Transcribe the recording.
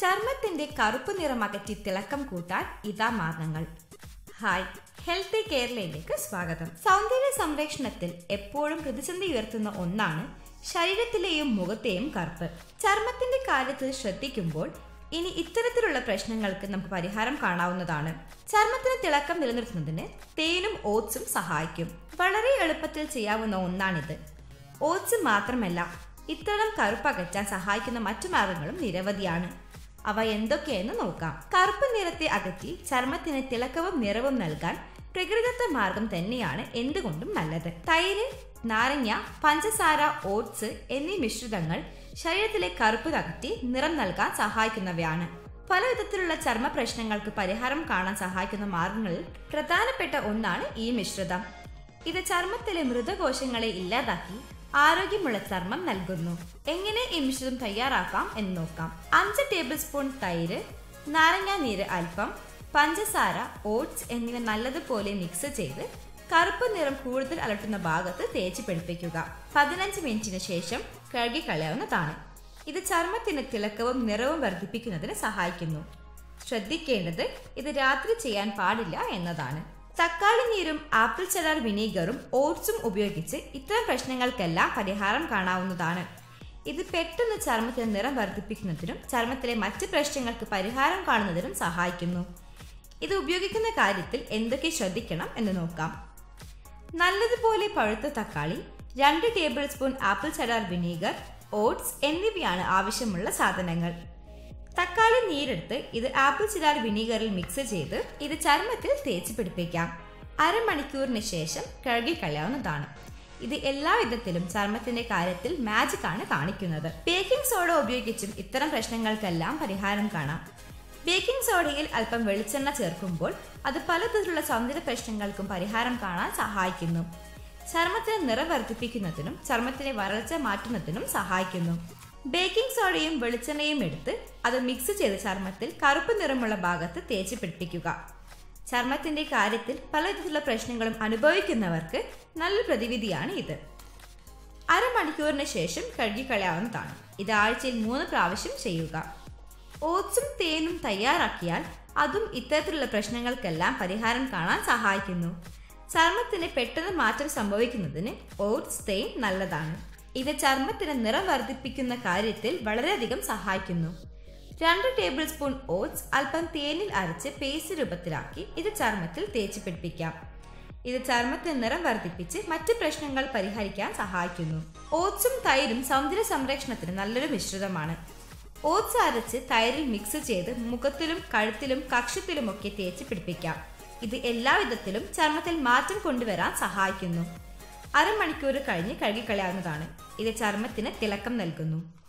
ചർമ്മത്തിന്റെ കറുപ്പ് നിറം അകറ്റി തിളക്കം കൂട്ടാൻ ഇതാ മാർഗങ്ങൾ. ഹായ് ഹെൽത്തി കേരളയിലേക്ക് സ്വാഗതം. സൗന്ദര്യ സംരക്ഷണത്തിൽ എപ്പോഴും പ്രതിസന്ധി ഉയർത്തുന്ന ഒന്നാണ് ശരീരത്തിലെയും മുഖത്തെയും കറുപ്പ്. ചർമ്മത്തിന്റെ കാര്യത്തിൽ ശ്രദ്ധിക്കുമ്പോൾ ഇനി ഇത്തരത്തിലുള്ള പ്രശ്നങ്ങൾക്ക് നമുക്ക് പരിഹാരം കാണാവുന്നതാണ്. ചർമ്മത്തിന് തിളക്കം നിലനിർത്തുന്നതിന് തേനും ഓട്സും സഹായിക്കും. വളരെ എളുപ്പത്തിൽ ചെയ്യാവുന്ന ഒന്നാണിത്. ഓട്സ് മാത്രമല്ല ഇത്തരം കറുപ്പകറ്റാൻ സഹായിക്കുന്ന മറ്റു മാർഗങ്ങളും നിരവധിയാണ്. അവ എന്തൊക്കെയെന്ന് നോക്കാം. കറുപ്പ് നിറത്തെ അകറ്റി ചർമ്മത്തിന് തിളക്കവും നിറവും നൽകാൻ പ്രകൃതിദത്ത മാർഗം തന്നെയാണ് എന്തുകൊണ്ടും നല്ലത്. തൈര് നാരങ്ങ പഞ്ചസാര ഓട്സ് എന്നീ മിശ്രിതങ്ങൾ ശരീരത്തിലെ കറുപ്പ് അകറ്റി നിറം നൽകാൻ സഹായിക്കുന്നവയാണ്. പല വിധത്തിലുള്ള ചർമ്മ പ്രശ്നങ്ങൾക്ക് പരിഹാരം കാണാൻ സഹായിക്കുന്ന മാർഗങ്ങളിൽ പ്രധാനപ്പെട്ട ഒന്നാണ് ഈ മിശ്രിതം. ഇത് ചർമ്മത്തിലെ മൃതകോശങ്ങളെ ഇല്ലാതാക്കി ആരോഗ്യമുള്ള ചർമ്മം നൽകുന്നു. എങ്ങനെ ഈ മിശ്രിതം തയ്യാറാക്കാം എന്ന് നോക്കാം. അഞ്ച് ടേബിൾ സ്പൂൺ തൈര് നാരങ്ങ നീര് അല്പം പഞ്ചസാര ഓട്സ് എന്നിവ നല്ലതുപോലെ മിക്സ് ചെയ്ത് കറുപ്പ് നിറം കൂടുതൽ അലട്ടുന്ന ഭാഗത്ത് തേച്ച് പിടിപ്പിക്കുക. പതിനഞ്ച് മിനിറ്റിന് ശേഷം കഴുകി കളയാവുന്നതാണ്. ഇത് ചർമ്മത്തിന് തിളക്കവും നിറവും വർദ്ധിപ്പിക്കുന്നതിന് സഹായിക്കുന്നു. ശ്രദ്ധിക്കേണ്ടത് ഇത് രാത്രി ചെയ്യാൻ പാടില്ല എന്നതാണ്. തക്കാളി നീരും ആപ്പിൾ ചെറാർ വിനീഗറും ഓട്സും ഉപയോഗിച്ച് ഇത്തരം പ്രശ്നങ്ങൾക്കെല്ലാം പരിഹാരം കാണാവുന്നതാണ്. ഇത് പെട്ടെന്ന് ചർമ്മത്തിന് നിറം വർദ്ധിപ്പിക്കുന്നതിനും ചർമ്മത്തിലെ മറ്റ് പ്രശ്നങ്ങൾക്ക് പരിഹാരം കാണുന്നതിനും സഹായിക്കുന്നു. ഇത് ഉപയോഗിക്കുന്ന കാര്യത്തിൽ എന്തൊക്കെ ശ്രദ്ധിക്കണം എന്ന് നോക്കാം. നല്ലതുപോലെ പഴുത്ത തക്കാളി രണ്ട് tablespoon apple cider vinegar oats എന്നിവയാണ് ആവശ്യമുള്ള സാധനങ്ങൾ. തക്കാളി നീരെടുത്ത് ഇത് ആപ്പിൾ ചിരാർ വിനീഗറിൽ മിക്സ് ചെയ്ത് ഇത് ചർമ്മത്തിൽ തേച്ച് പിടിപ്പിക്കാം. അരമണിക്കൂറിന് ശേഷം കഴുകിക്കളയാവുന്നതാണ് ഇത് എല്ലാവിധത്തിലും ചർമ്മത്തിന്റെ കാര്യത്തിൽ മാജിക് ആണ് കാണിക്കുന്നത്. ബേക്കിംഗ് സോഡ ഉപയോഗിച്ചും ഇത്തരം പ്രശ്നങ്ങൾക്കെല്ലാം പരിഹാരം കാണാം. ബേക്കിംഗ് സോഡയിൽ അല്പം വെളിച്ചെണ്ണ ചേർക്കുമ്പോൾ അത് പലതരത്തിലുള്ള സൗന്ദര്യ പ്രശ്നങ്ങൾക്കും പരിഹാരം കാണാൻ സഹായിക്കുന്നു. ചർമ്മത്തിന് നിറം വർദ്ധിപ്പിക്കുന്നതിനും ചർമ്മത്തിലെ വരൾച്ച മാറ്റുന്നതിനും സഹായിക്കുന്നു. ബേക്കിംഗ് സോഡയും വെളിച്ചെണ്ണയും എടുത്ത് അത് മിക്സ് ചെയ്ത് ചർമ്മത്തിൽ കറുപ്പ് നിറമുള്ള ഭാഗത്ത് തേച്ച് പിടിപ്പിക്കുക. ചർമ്മത്തിന്റെ കാര്യത്തിൽ പലവിധത്തിലുള്ള പ്രശ്നങ്ങളും അനുഭവിക്കുന്നവർക്ക് നല്ല പ്രതിവിധിയാണ് ഇത്. അരമണിക്കൂറിന് ശേഷം കഴുകിക്കളയാവുന്നതാണ്. ഇത് ആഴ്ചയിൽ മൂന്ന് പ്രാവശ്യം ചെയ്യുക. ഓട്സും തേനും തയ്യാറാക്കിയാൽ അതും ഇത്തരത്തിലുള്ള പ്രശ്നങ്ങൾക്കെല്ലാം പരിഹാരം കാണാൻ സഹായിക്കുന്നു. ചർമ്മത്തിന് പെട്ടെന്ന് മാറ്റം സംഭവിക്കുന്നതിന് ഓട്സ് തേൻ നല്ലതാണ്. ഇത് ചർമ്മത്തിന് നിറം വർദ്ധിപ്പിക്കുന്ന കാര്യത്തിൽ വളരെയധികം സഹായിക്കുന്നു. രണ്ട് ടേബിൾ സ്പൂൺ ഓട്സ് അല്പം തേനിൽ അരച്ച് പേസ്റ്റ് രൂപത്തിലാക്കി ഇത് ചർമ്മത്തിൽ തേച്ച് പിടിപ്പിക്കാം. ഇത് ചർമ്മത്തിന് നിറം വർദ്ധിപ്പിച്ച് മറ്റ് പ്രശ്നങ്ങൾ പരിഹരിക്കാൻ സഹായിക്കുന്നു. ഓട്സും തൈരും സൗന്ദര്യ സംരക്ഷണത്തിന് നല്ലൊരു മിശ്രിതമാണ്. ഓട്സ് അരച്ച് തൈരിൽ മിക്സ് ചെയ്ത് മുഖത്തിലും കഴുത്തിലും കക്ഷത്തിലുമൊക്കെ തേച്ച് പിടിപ്പിക്കാം. ഇത് എല്ലാവിധത്തിലും ചർമ്മത്തിൽ മാറ്റം കൊണ്ടുവരാൻ സഹായിക്കുന്നു. അരമണിക്കൂർ കഴിഞ്ഞ് കഴുകിക്കളയാവുന്നതാണ് ഇത് ചർമ്മത്തിന് തിളക്കം നൽകുന്നു.